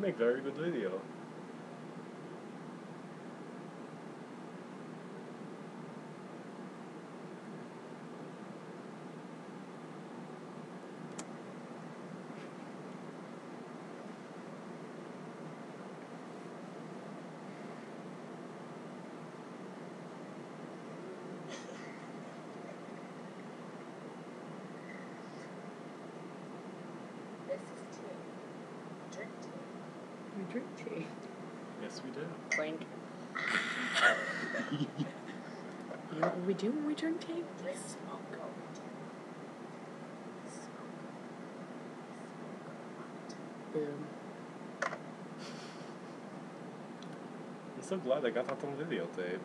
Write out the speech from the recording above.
Make very good video. Drink tea. Yes, we do. Clink. You know what we do when we drink tea? We smoke gold. Smoke. Smoke Boom. I'm so glad I got that on videotape.